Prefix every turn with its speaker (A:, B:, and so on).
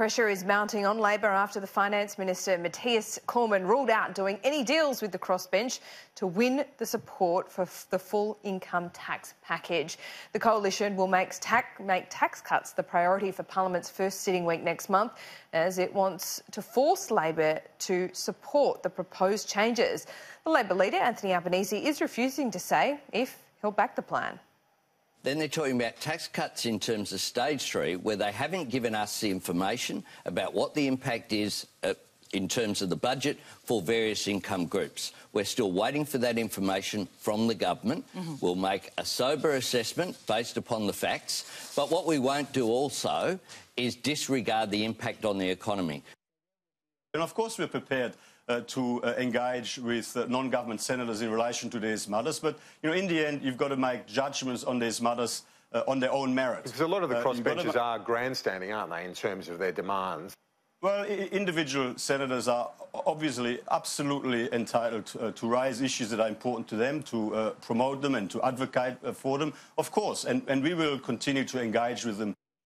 A: Pressure is mounting on Labor after the Finance Minister Mathias Cormann ruled out doing any deals with the crossbench to win the support for the full income tax package. The coalition will make tax, make tax cuts the priority for Parliament's first sitting week next month, as it wants to force Labor to support the proposed changes. The Labor leader, Anthony Albanese, is refusing to say if he'll back the plan.
B: Then they're talking about tax cuts in terms of stage three, where they haven't given us the information about what the impact is uh, in terms of the budget for various income groups. We're still waiting for that information from the government. Mm -hmm. We'll make a sober assessment based upon the facts. But what we won't do also is disregard the impact on the economy.
C: And of course, we're prepared uh, to uh, engage with uh, non-government senators in relation to these matters. But, you know, in the end, you've got to make judgments on these matters uh, on their own merit.
D: Because a lot of the uh, crossbenchers are grandstanding, aren't they, in terms of their demands?
C: Well, individual senators are obviously absolutely entitled uh, to raise issues that are important to them, to uh, promote them and to advocate uh, for them, of course. And, and, we will continue to engage with them